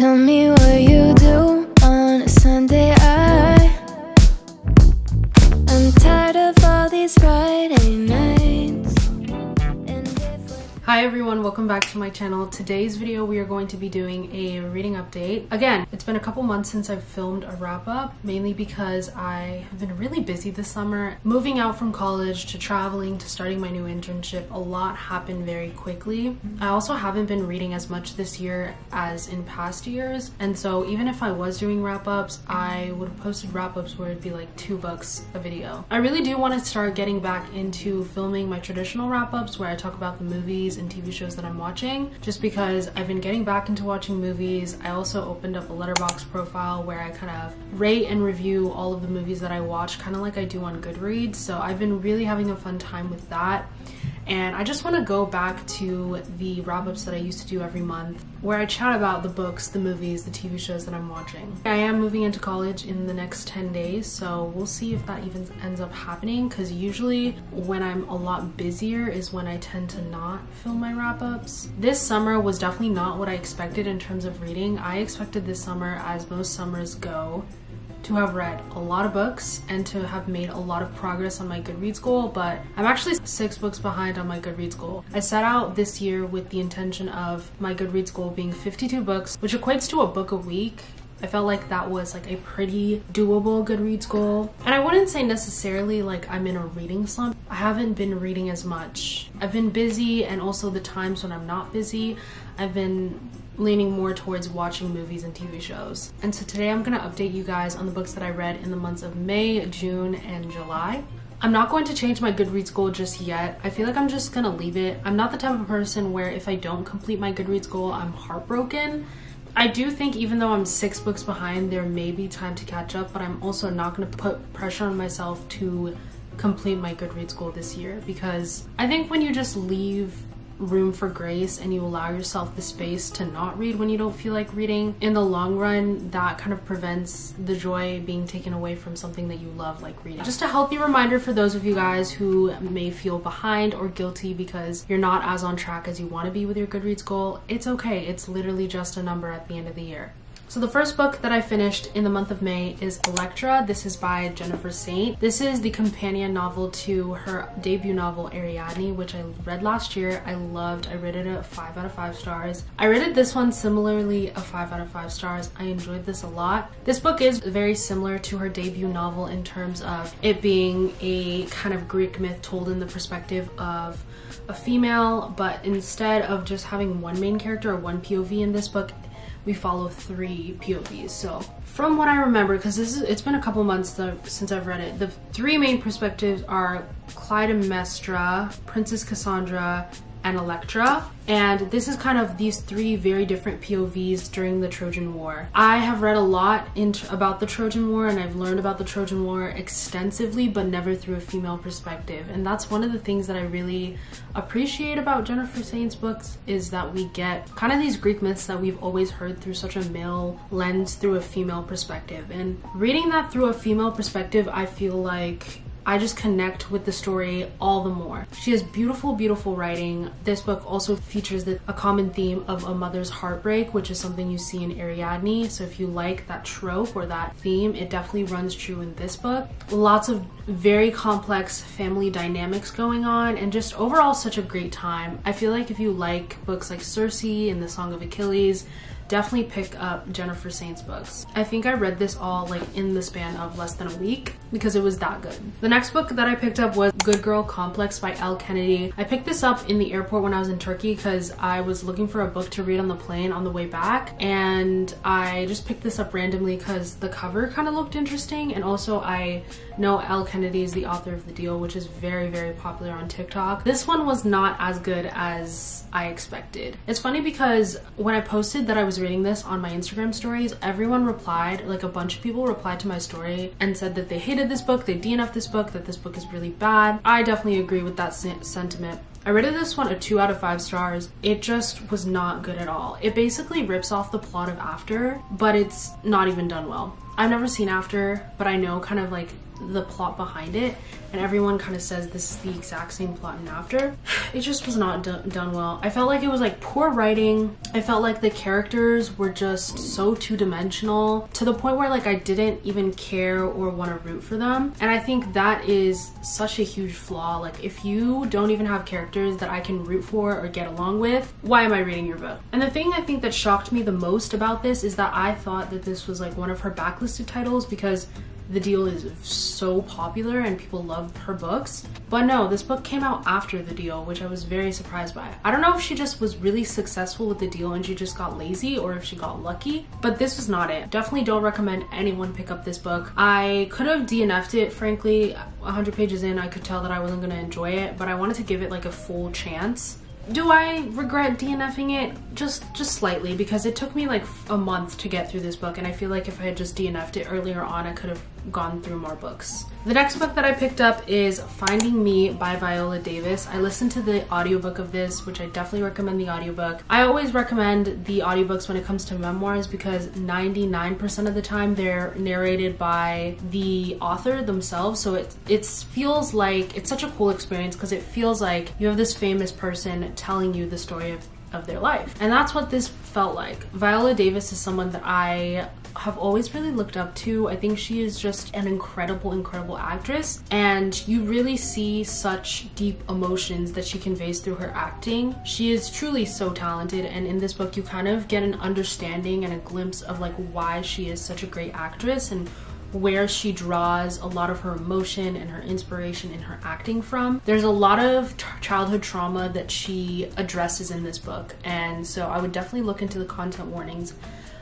Tell me what you do on a Sunday. Hi everyone, welcome back to my channel. Today's video we are going to be doing a reading update. Again, it's been a couple months since I've filmed a wrap up, mainly because I have been really busy this summer. Moving out from college to traveling to starting my new internship, a lot happened very quickly. I also haven't been reading as much this year as in past years, and so even if I was doing wrap ups, I would have posted wrap ups where it'd be like two books a video. I really do want to start getting back into filming my traditional wrap ups where I talk about the movies and TV shows that I'm watching just because I've been getting back into watching movies. I also opened up a Letterboxd profile where I kind of rate and review all of the movies that I watch, kind of like I do on Goodreads. So I've been really having a fun time with that. And I just want to go back to the wrap ups that I used to do every month where I chat about the books, the movies, the TV shows that I'm watching. I am moving into college in the next 10 days, so we'll see if that even ends up happening because usually when I'm a lot busier is when I tend to not film my wrap ups. This summer was definitely not what I expected in terms of reading. I expected this summer, as most summers go, to have read a lot of books and to have made a lot of progress on my Goodreads goal, but I'm actually six books behind on my Goodreads goal. I set out this year with the intention of my Goodreads goal being 52 books, which equates to a book a week. I felt like that was like a pretty doable Goodreads goal. And I wouldn't say necessarily like I'm in a reading slump. I haven't been reading as much. I've been busy and also the times when I'm not busy, I've been leaning more towards watching movies and TV shows. And so today I'm gonna update you guys on the books that I read in the months of May, June, and July. I'm not going to change my Goodreads goal just yet. I feel like I'm just gonna leave it. I'm not the type of person where if I don't complete my Goodreads goal, I'm heartbroken. I do think even though I'm six books behind, there may be time to catch up, but I'm also not gonna put pressure on myself to complete my Goodreads goal this year because I think when you just leave room for grace and you allow yourself the space to not read when you don't feel like reading, in the long run, that kind of prevents the joy being taken away from something that you love, like reading. Just a healthy reminder for those of you guys who may feel behind or guilty because you're not as on track as you want to be with your Goodreads goal. It's okay, it's literally just a number at the end of the year. So the first book that I finished in the month of May is Elektra. This is by Jennifer Saint. This is the companion novel to her debut novel Ariadne, which I read last year. I loved. I rated it a 5 out of 5 stars. I rated this one similarly a 5 out of 5 stars. I enjoyed this a lot. This book is very similar to her debut novel in terms of it being a kind of Greek myth told in the perspective of a female, but instead of just having one main character or one POV in this book, we follow three POVs. So from what I remember, because this is it's been a couple months since I've read it, the three main perspectives are Clytemnestra, Princess Cassandra, and Elektra. And this is kind of these three very different POVs during the Trojan War. I have read a lot about the Trojan War and I've learned about the Trojan War extensively, but never through a female perspective. And that's one of the things that I really appreciate about Jennifer Saint's books is that we get kind of these Greek myths that we've always heard through such a male lens through a female perspective. And reading that through a female perspective, I feel like I just connect with the story all the more. She has beautiful, beautiful writing. This book also features the, a common theme of a mother's heartbreak, which is something you see in Ariadne. So if you like that trope or that theme, it definitely runs true in this book. Lots of very complex family dynamics going on and just overall such a great time. I feel like if you like books like Circe and The Song of Achilles, definitely pick up Jennifer Saint's books. I think I read this all like in the span of less than a week because it was that good. The next book that I picked up was Good Girl Complex by Elle Kennedy. I picked this up in the airport when I was in Turkey because I was looking for a book to read on the plane on the way back and I just picked this up randomly because the cover kind of looked interesting and also I know Elle Kennedy is the author of The Deal which is very very popular on TikTok. This one was not as good as I expected. It's funny because when I posted that I was reading this on my Instagram stories, everyone replied, like a bunch of people replied to my story and said that they hated this book, they DNF'd this book, that this book is really bad. I definitely agree with that sentiment. I rated this one a 2 out of 5 stars. It just was not good at all. It basically rips off the plot of After, but it's not even done well. I've never seen After, but I know kind of like the plot behind it and everyone kind of says this is the exact same plot in after. It just was not do- done well. I felt like it was like poor writing. I felt like the characters were just so two-dimensional to the point where like i didn't even care or want to root for them. And i think that is such a huge flaw. Like if you don't even have characters that i can root for or get along with why am i reading your book? And the thing i think that shocked me the most about this is that i thought that this was like one of her backlisted titles because the deal is so popular and people love her books. But no, this book came out after the deal, which I was very surprised by. I don't know if she just was really successful with the deal and she just got lazy or if she got lucky, but this was not it. Definitely don't recommend anyone pick up this book. I could have DNF'd it, frankly. 100 pages in, I could tell that I wasn't gonna enjoy it, but I wanted to give it like a full chance do I regret DNFing it? Just just slightly because it took me like a month to get through this book and I feel like if I had just DNF'd it earlier on I could have gone through more books. The next book that I picked up is Finding Me by Viola Davis. I listened to the audiobook of this, which I definitely recommend the audiobook. I always recommend the audiobooks when it comes to memoirs because 99% of the time they're narrated by the author themselves. So it it feels like it's such a cool experience because it feels like you have this famous person telling you the story of of their life. And that's what this felt like. Viola Davis is someone that I have always really looked up to. I think she is just an incredible, incredible actress, and you really see such deep emotions that she conveys through her acting. She is truly so talented, and in this book, you kind of get an understanding and a glimpse of like why she is such a great actress and where she draws a lot of her emotion and her inspiration in her acting from. There's a lot of childhood trauma that she addresses in this book, and so I would definitely look into the content warnings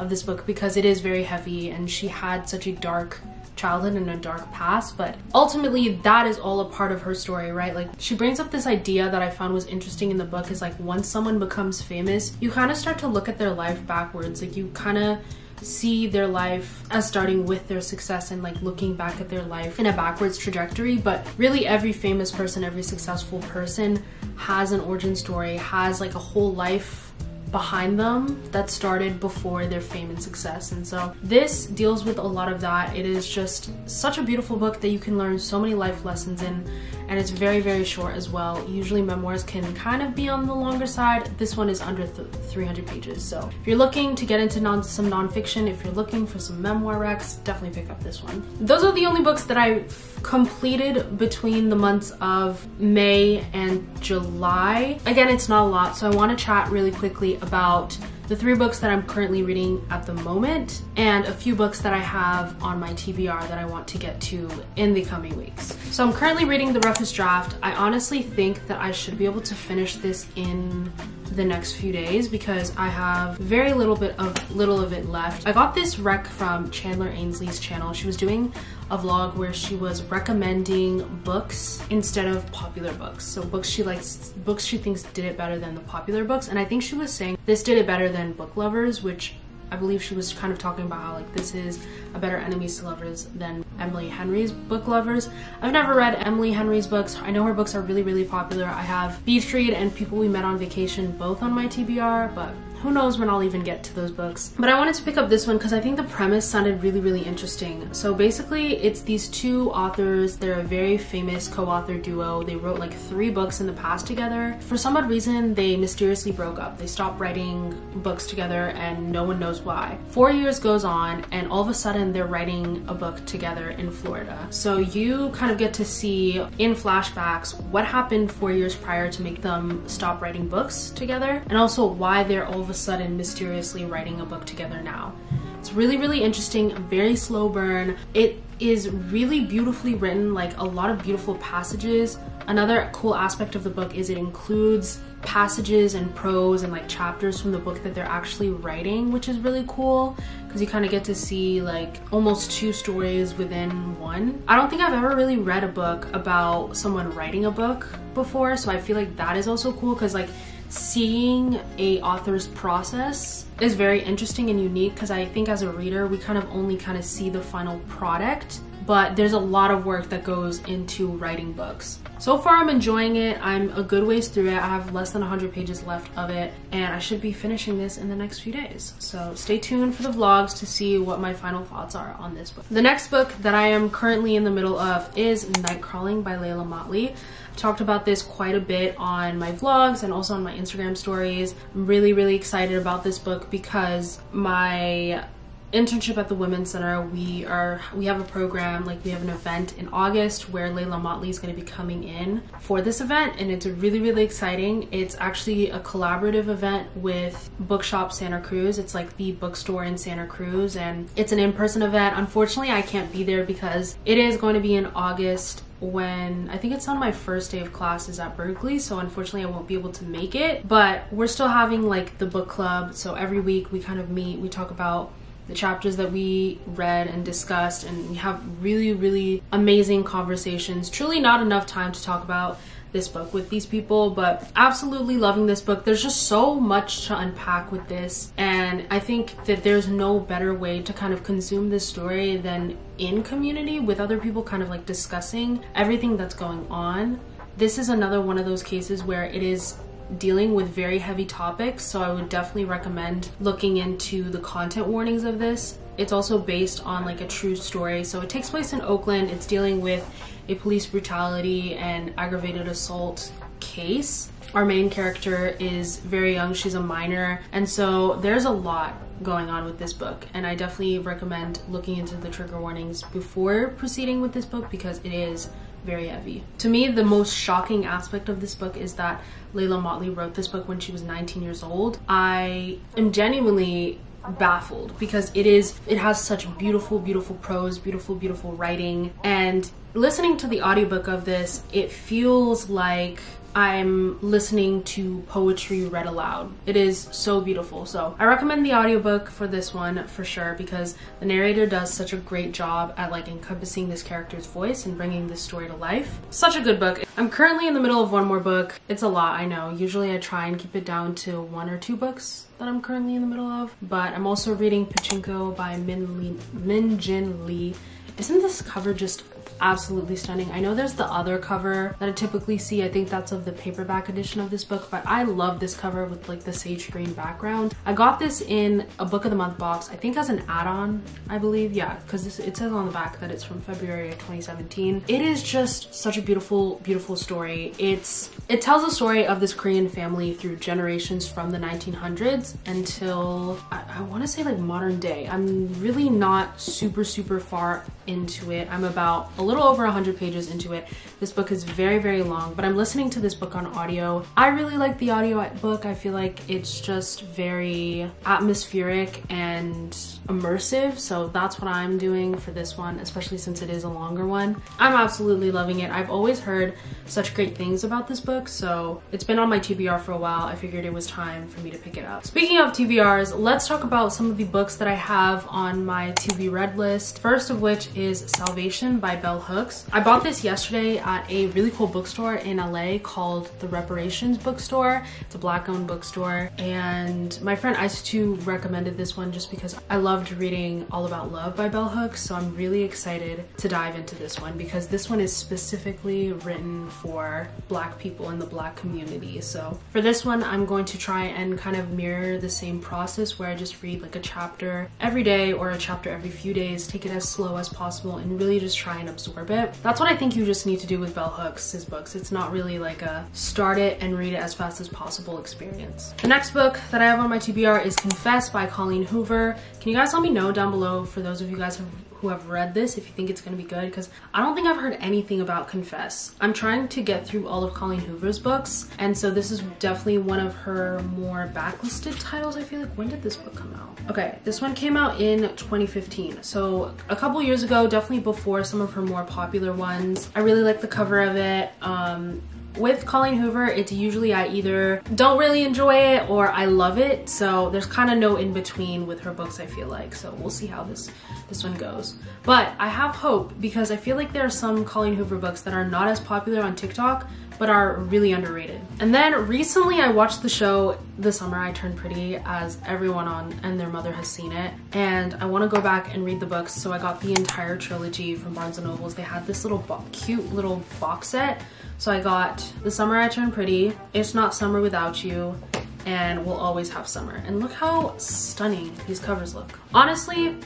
of this book because it is very heavy and she had such a dark childhood and a dark past but ultimately that is all a part of her story right? Like she brings up this idea that i found was interesting in the book is like once someone becomes famous you kind of start to look at their life backwards. Like you kind of see their life as starting with their success and like looking back at their life in a backwards trajectory but really every famous person every successful person has an origin story has like a whole life behind them that started before their fame and success. And so this deals with a lot of that. It is just such a beautiful book that you can learn so many life lessons in and it's very very short as well. Usually memoirs can kind of be on the longer side. This one is under th 300 pages. So if you're looking to get into non some nonfiction if you're looking for some memoir recs definitely pick up this one. Those are the only books that i completed between the months of may and july. Again it's not a lot so i want to chat really quickly about the three books that I'm currently reading at the moment, and a few books that I have on my TBR that I want to get to in the coming weeks. So I'm currently reading the roughest draft. I honestly think that I should be able to finish this in the next few days because I have very little bit of little of it left. I got this rec from Chandler Ainsley's channel. She was doing a vlog where she was recommending books instead of popular books. So books she likes, books she thinks did it better than the popular books. And I think she was saying this did it better than Book Lovers, which I believe she was kind of talking about how like this is a better enemies to lovers than Emily Henry's book lovers. I've never read Emily Henry's books. I know her books are really, really popular. I have Beach Read and People We Met on Vacation both on my TBR, but who knows when I'll even get to those books. But I wanted to pick up this one because I think the premise sounded really, really interesting. So basically, it's these two authors. They're a very famous co-author duo. They wrote like three books in the past together. For some odd reason, they mysteriously broke up. They stopped writing books together and no one knows why. Four years goes on and all of a sudden they're writing a book together in Florida. So you kind of get to see in flashbacks what happened four years prior to make them stop writing books together and also why they're all a sudden mysteriously writing a book together now. It's really, really interesting, very slow burn. It is really beautifully written, like a lot of beautiful passages. Another cool aspect of the book is it includes passages and prose and like chapters from the book that they're actually writing, which is really cool because you kind of get to see like almost two stories within one. I don't think I've ever really read a book about someone writing a book before, so I feel like that is also cool because like seeing a author's process is very interesting and unique because I think as a reader we kind of only kind of see the final product but there's a lot of work that goes into writing books. So far, I'm enjoying it. I'm a good ways through it. I have less than 100 pages left of it, and I should be finishing this in the next few days. So stay tuned for the vlogs to see what my final thoughts are on this book. The next book that I am currently in the middle of is Night Nightcrawling by Leila Mottley. Talked about this quite a bit on my vlogs and also on my Instagram stories. I'm really, really excited about this book because my internship at the women's center we are we have a program like we have an event in august where leila Mottley is going to be coming in for this event and it's really really exciting. It's actually a collaborative event with bookshop santa cruz. It's like the bookstore in santa cruz and it's an in-person event. Unfortunately i can't be there because it is going to be in august when I think it's on my first day of classes at Berkeley, so unfortunately I won't be able to make it. But we're still having like the book club, so every week we kind of meet, we talk about the chapters that we read and discussed, and we have really, really amazing conversations. Truly, not enough time to talk about this book with these people, but absolutely loving this book. There's just so much to unpack with this, and I think that there's no better way to kind of consume this story than in community with other people, kind of like discussing everything that's going on. This is another one of those cases where it is dealing with very heavy topics, so I would definitely recommend looking into the content warnings of this. It's also based on like a true story, so it takes place in Oakland. It's dealing with a police brutality and aggravated assault case. Our main character is very young, she's a minor, and so there's a lot going on with this book and I definitely recommend looking into the trigger warnings before proceeding with this book because it is very heavy. To me, the most shocking aspect of this book is that Leila Mottley wrote this book when she was 19 years old. I am genuinely baffled because it is it has such beautiful beautiful prose beautiful beautiful writing. And listening to the audiobook of this it feels like I'm listening to poetry read aloud. It is so beautiful. So I recommend the audiobook for this one for sure because the narrator does such a great job at like encompassing this character's voice and bringing this story to life. Such a good book. I'm currently in the middle of one more book. It's a lot, I know. Usually I try and keep it down to one or two books that I'm currently in the middle of. But I'm also reading Pachinko by Min, Lee, Min Jin Lee. Isn't this cover just absolutely stunning. I know there's the other cover that I typically see. I think that's of the paperback edition of this book, but I love this cover with like the sage green background. I got this in a book of the month box, I think as an add-on, I believe. Yeah, because it says on the back that it's from February of 2017. It is just such a beautiful, beautiful story. It's It tells the story of this Korean family through generations from the 1900s until, I, I want to say like modern day. I'm really not super, super far into it. I'm about a little over 100 pages into it. This book is very, very long, but I'm listening to this book on audio. I really like the audio book. I feel like it's just very atmospheric and immersive, so that's what I'm doing for this one, especially since it is a longer one. I'm absolutely loving it. I've always heard such great things about this book, so it's been on my TBR for a while. I figured it was time for me to pick it up. Speaking of TBRs, let's talk about some of the books that I have on my to be read list. First of which is Salvation by Bell Hooks. I bought this yesterday at a really cool bookstore in LA called the Reparations Bookstore. It's a black owned bookstore and my friend Ice2 recommended this one just because I loved reading All About Love by Bell Hooks so I'm really excited to dive into this one because this one is specifically written for black people in the black community. So for this one I'm going to try and kind of mirror the same process where I just read like a chapter every day or a chapter every few days, take it as slow as possible and really just try and absorb it. That's what I think you just need to do with Bell Hooks, his books. It's not really like a start it and read it as fast as possible experience. The next book that I have on my TBR is Confess by Colleen Hoover. Can you guys let me know down below for those of you guys who have read this if you think it's going to be good because I don't think I've heard anything about Confess. I'm trying to get through all of Colleen Hoover's books and so this is definitely one of her more backlisted titles I feel like. When did this book come out? Okay, this one came out in 2015 so a couple years ago definitely before some of her more popular ones. I really like the cover of it. Um, with Colleen Hoover, it's usually I either don't really enjoy it or I love it. So there's kind of no in between with her books, I feel like. So we'll see how this, this one goes. But I have hope because I feel like there are some Colleen Hoover books that are not as popular on TikTok, but are really underrated. And then recently I watched the show The Summer I Turned Pretty as everyone on and their mother has seen it. And I want to go back and read the books. So I got the entire trilogy from Barnes & Nobles. They had this little cute little box set. So I got The Summer I Turned Pretty, It's Not Summer Without You, and We'll Always Have Summer. And look how stunning these covers look. Honestly,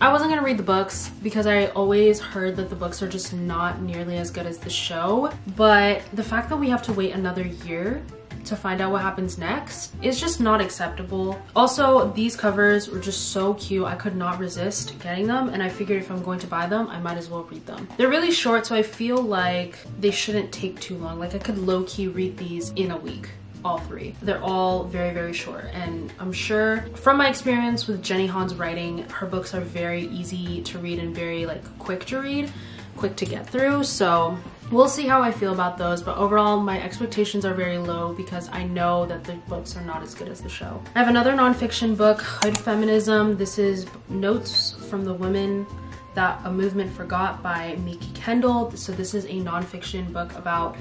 I wasn't gonna read the books because I always heard that the books are just not nearly as good as the show. But the fact that we have to wait another year to find out what happens next is just not acceptable. Also, these covers were just so cute. I could not resist getting them and I figured if I'm going to buy them, I might as well read them. They're really short, so I feel like they shouldn't take too long. Like I could low-key read these in a week all three. They're all very, very short. And I'm sure from my experience with Jenny Han's writing, her books are very easy to read and very like quick to read, quick to get through. So we'll see how I feel about those. But overall, my expectations are very low because I know that the books are not as good as the show. I have another nonfiction book, Hood Feminism. This is notes from the women that a movement forgot by Mikki Kendall. So this is a nonfiction book about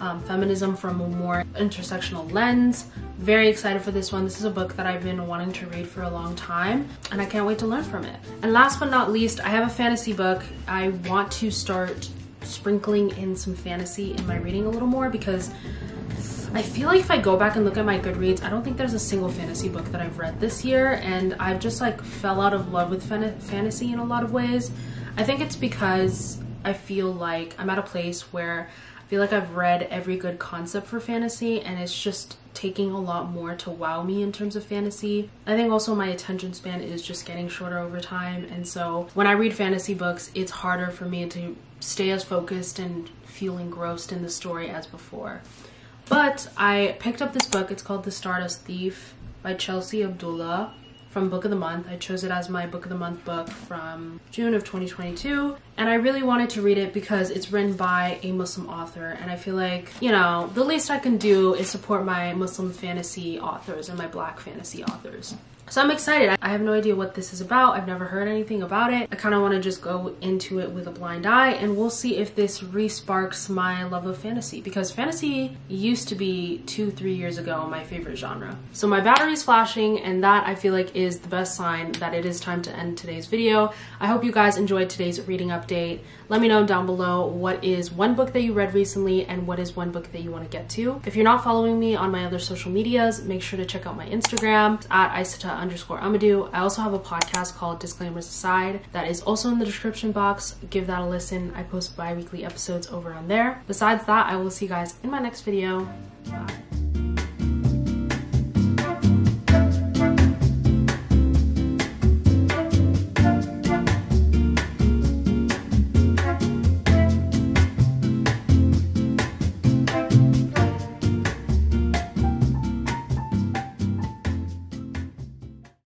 um, feminism from a more intersectional lens. Very excited for this one. This is a book that I've been wanting to read for a long time and I can't wait to learn from it. And last but not least, I have a fantasy book. I want to start sprinkling in some fantasy in my reading a little more because I feel like if I go back and look at my Goodreads, I don't think there's a single fantasy book that I've read this year and I've just like fell out of love with fan fantasy in a lot of ways. I think it's because I feel like I'm at a place where I feel like I've read every good concept for fantasy and it's just taking a lot more to wow me in terms of fantasy. I think also my attention span is just getting shorter over time and so when I read fantasy books it's harder for me to stay as focused and feel engrossed in the story as before. But I picked up this book, it's called The Stardust Thief by Chelsea Abdullah from Book of the Month. I chose it as my Book of the Month book from June of 2022. And I really wanted to read it because it's written by a Muslim author. And I feel like, you know, the least I can do is support my Muslim fantasy authors and my black fantasy authors. So I'm excited. I have no idea what this is about. I've never heard anything about it. I kind of want to just go into it with a blind eye and we'll see if this resparks my love of fantasy because fantasy used to be two, three years ago my favorite genre. So my battery's flashing and that I feel like is the best sign that it is time to end today's video. I hope you guys enjoyed today's reading update. Let me know down below what is one book that you read recently and what is one book that you want to get to. If you're not following me on my other social medias, make sure to check out my Instagram at Aissata underscore Amadou. I also have a podcast called Disclaimers Aside that is also in the description box. Give that a listen. I post bi-weekly episodes over on there. Besides that, I will see you guys in my next video.